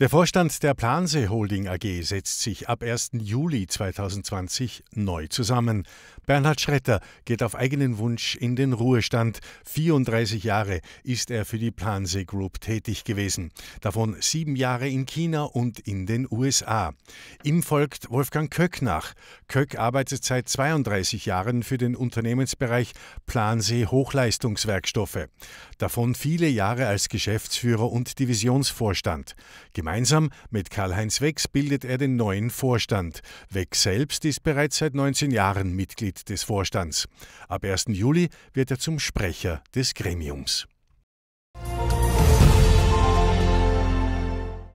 Der Vorstand der Plansee Holding AG setzt sich ab 1. Juli 2020 neu zusammen. Bernhard Schretter geht auf eigenen Wunsch in den Ruhestand. 34 Jahre ist er für die Plansee Group tätig gewesen, davon sieben Jahre in China und in den USA. Ihm folgt Wolfgang Köck nach. Köck arbeitet seit 32 Jahren für den Unternehmensbereich Plansee Hochleistungswerkstoffe, davon viele Jahre als Geschäftsführer und Divisionsvorstand. Gemeinsam mit Karl-Heinz Wex bildet er den neuen Vorstand. Wex selbst ist bereits seit 19 Jahren Mitglied des Vorstands. Ab 1. Juli wird er zum Sprecher des Gremiums.